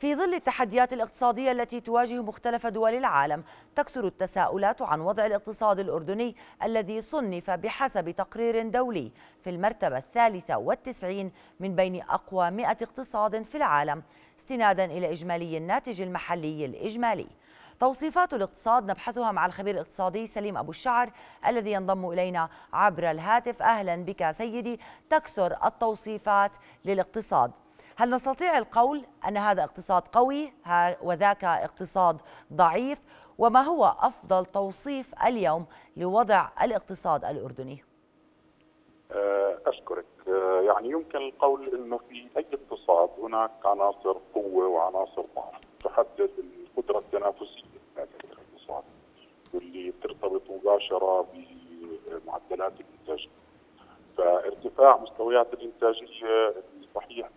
في ظل التحديات الاقتصادية التي تواجه مختلف دول العالم تكثر التساؤلات عن وضع الاقتصاد الأردني الذي صنف بحسب تقرير دولي في المرتبة الثالثة والتسعين من بين أقوى مئة اقتصاد في العالم استنادا إلى إجمالي الناتج المحلي الإجمالي. توصيفات الاقتصاد نبحثها مع الخبير الاقتصادي سليم أبو الشعر الذي ينضم إلينا عبر الهاتف. أهلا بك سيدي. تكثر التوصيفات للاقتصاد. هل نستطيع القول أن هذا اقتصاد قوي؟ وذاك اقتصاد ضعيف. وما هو أفضل توصيف اليوم لوضع الاقتصاد الأردني؟ أه، أشكرك. أه، يعني يمكن القول أنه في أي اقتصاد هناك عناصر قوة وعناصر ضعف تحدد القدرة التنافسية. لهذا الاقتصاد واللي ترتبط مباشرة بمعدلات الإنتاج. فارتفاع مستويات الإنتاجية صحيح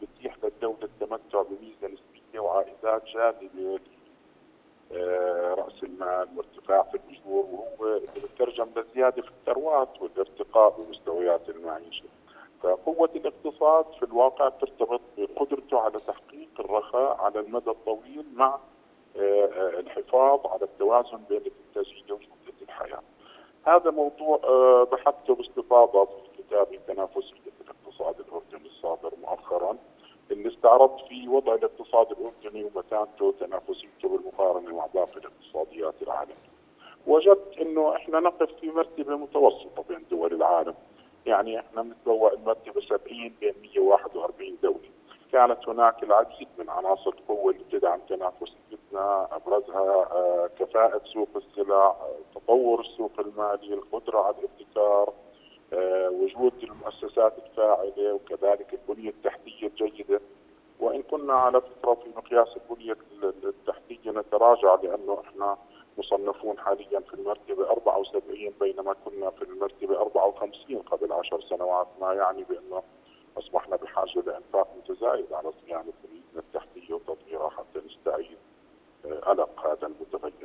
للدولة التمتع بميزة نسبية وعائدات جاذبة آه، رأس المال وارتفاع في الأجور. وهو بترجم لزيادة في الثروات والارتقاء بمستويات المعيشة. فقوة الاقتصاد في الواقع ترتبط بقدرته على تحقيق الرخاء على المدى الطويل مع آه، آه، الحفاظ على التوازن بين الانتاجيه وجوده الحياة. هذا موضوع بحثته باستفاضة في كتابي تنافسيه الاقتصاد الأردني الصادر مؤخرا. اللي استعرض في وضع الاقتصاد الأردني ومتانته وتنافسيته بالمقارنه مع باقي الاقتصاديات العالميه. وجدت إنه إحنا نقف في مرتبة متوسطة بين دول العالم. يعني إحنا بنتبوأ المرتبة 70 بين 141 دولة. كانت هناك العديد من عناصر القوه اللي بتدعم تنافسيتنا أبرزها آه، كفاءة سوق السلع، آه، تطور السوق المالي، القدرة على الابتكار، وجود المؤسسات الفاعلة وكذلك البنية التحتية الجيدة وإن كنا على فكرة في مقياس البنية التحتية نتراجع لأنه إحنا مصنفون حاليا في المرتبة 74 بينما كنا في المرتبة 54 قبل 10 سنوات ما يعني بأنه أصبحنا بحاجة لإنفاق متزايد على صيانة البنية التحتية وتطويرها حتى نستعيد قلق هذا المتغير.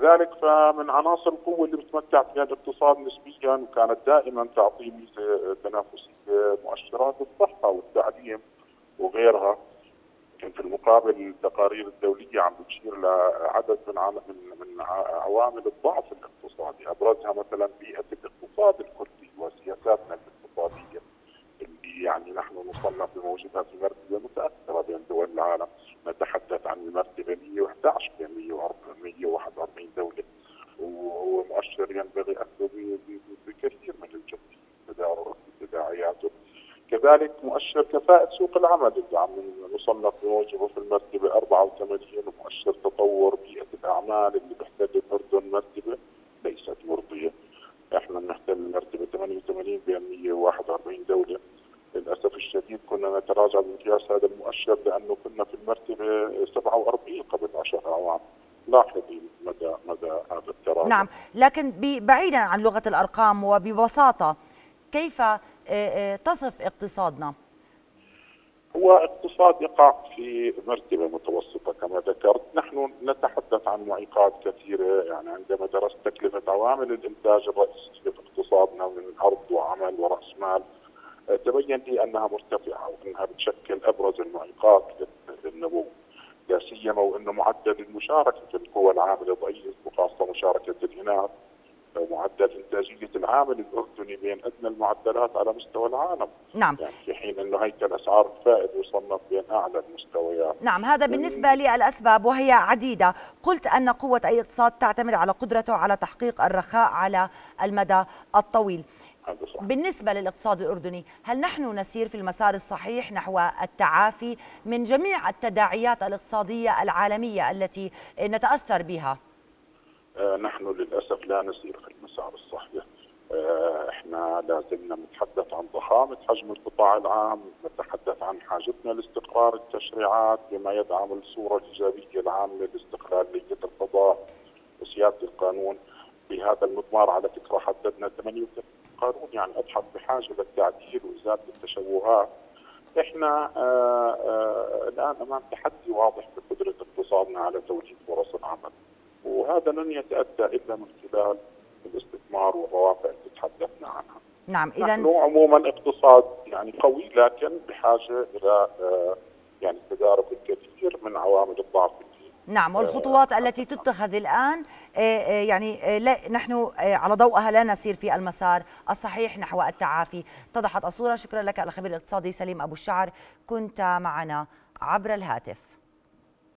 كذلك فمن عناصر القوة اللي بتمتع فيها الاقتصاد نسبيا وكانت دائما تعطي ميزة تنافسية مؤشرات الصحة والتعليم وغيرها. يمكن في المقابل التقارير الدولية عم بتشير لعدد من من من عوامل الضعف الاقتصادي أبرزها مثلا بيئة الاقتصاد الكردي وسياساتنا الاقتصادية اللي يعني نحن نصنف بموجبها في مرتبه متاثره بين دول العالم نتحدث عن المرتبه 111 بين 141 دوله وهو مؤشر ينبغي اخذه بكثير من الجديه تداعياته كذلك مؤشر كفاءة سوق العمل اللي عم نصنف بموجبه في المرتبة 84 ومؤشر تطور بيئة الأعمال اللي بيحتل الأردن مرتبة ليست مرضية. إحنا بنحتل المرتبة 88 بين 141 دولة. للأسف الشديد كنا نتراجع بمقياس هذا المؤشر لأنه كنا في المرتبة 47 قبل 10 أعوام. لاحظي مدى مدى هذا التراجع. نعم لكن بعيدا عن لغة الأرقام وببساطة كيف تصف اقتصادنا؟ هو اقتصاد يقع في مرتبة متوسطة كما ذكرت، نحن نتحدث عن معيقات كثيرة. يعني عندما درست تكلفة عوامل الإنتاج الرئيسيه في اقتصادنا من أرض وعمل ورأس مال تبين لي أنها مرتفعة وأنها بتشكل أبرز المعيقات للنمو لا سيما وانه معدل المشاركة في القوى العاملة ضئيل وخاصة مشاركة الإناث. معدل انتاجيه العامل الأردني بين أدنى المعدلات على مستوى العالم. نعم. يعني في حين انه هيكل أسعار الفائد يصنف بين أعلى المستويات. نعم هذا بالنسبة للأسباب وهي عديدة. قلت أن قوة أي اقتصاد تعتمد على قدرته على تحقيق الرخاء على المدى الطويل. صح. بالنسبة للاقتصاد الأردني هل نحن نسير في المسار الصحيح نحو التعافي من جميع التداعيات الاقتصادية العالمية التي نتأثر بها؟ نحن للأسف لا نسير في المسار الصحيح. آه إحنا لازلنا نتحدث عن ضخامة حجم القطاع العام نتحدث عن حاجتنا لاستقرار التشريعات بما يدعم الصورة الإيجابية العامة لاستقلالية القضاء وسيادة القانون. بهذا المضمار على فكرة حددنا 38 قانون يعني أضحك بحاجة للتعديل وإزالة التشوهات. إحنا آآ الآن أمام تحدي واضح بقدرة اقتصادنا على توليد فرص العمل. وهذا لن يتاتى إلا من خلال الاستثمار والروافع اللي تحدثنا عنها. نعم اذا نحن عموما اقتصاد يعني قوي لكن بحاجة إلى يعني تدارك الكثير من عوامل الضعف نعم والخطوات التي تتخذ الآن يعني نحن على ضوءها لا نسير في المسار الصحيح نحو التعافي. اتضحت الصورة. شكرا لك الخبير الاقتصادي سليم أبو الشعر. كنت معنا عبر الهاتف.